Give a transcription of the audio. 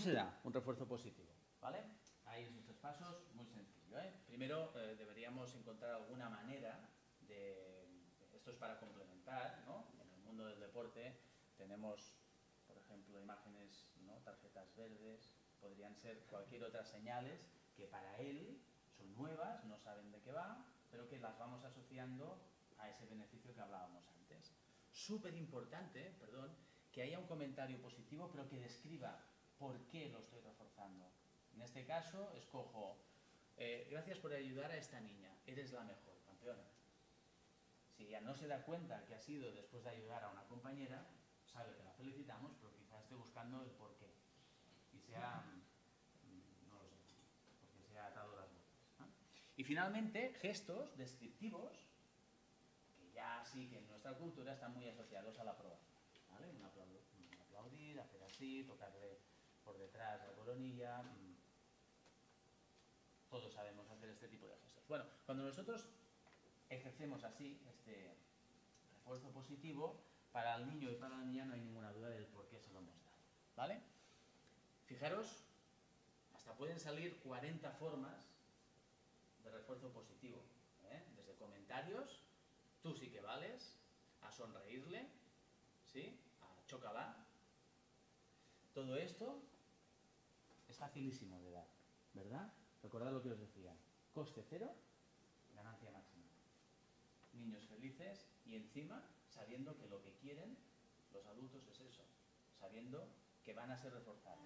¿Cómo se da un refuerzo positivo? ¿Vale? Hay esos tres pasos, muy sencillo. ¿eh? Primero eh, deberíamos encontrar alguna manera de... Esto es para complementar, ¿no? En el mundo del deporte tenemos, por ejemplo, imágenes, ¿no? tarjetas verdes, podrían ser cualquier otra señales que para él son nuevas, no saben de qué va, pero que las vamos asociando a ese beneficio que hablábamos antes. Súper importante, perdón, que haya un comentario positivo, pero que describa por qué lo estoy reforzando. En este caso, escojo, eh, gracias por ayudar a esta niña, eres la mejor, campeona. Si ella no se da cuenta que ha sido después de ayudar a una compañera, sabe que la felicitamos, pero quizás esté buscando el por qué. Y sea, mm, no lo sé, porque se ha atado las botas. Y finalmente, gestos descriptivos, que ya sí que en nuestra cultura están muy asociados a la aprobación. ¿vale? Un, aplaudir, hacer así, tocarle Mm. Todos sabemos hacer este tipo de gestos. Bueno, cuando nosotros ejercemos así este refuerzo positivo, para el niño y para la niña no hay ninguna duda del por qué se lo hemos dado. ¿Vale? Fijaros, hasta pueden salir 40 formas de refuerzo positivo. ¿eh? Desde comentarios, tú sí que vales, a sonreírle, ¿sí? a chocala. Todo esto es facilísimo de dar, ¿verdad? Recordad lo que os decía. Coste cero, ganancia máxima. Niños felices y encima sabiendo que lo que quieren los adultos es eso, sabiendo que van a ser reforzados.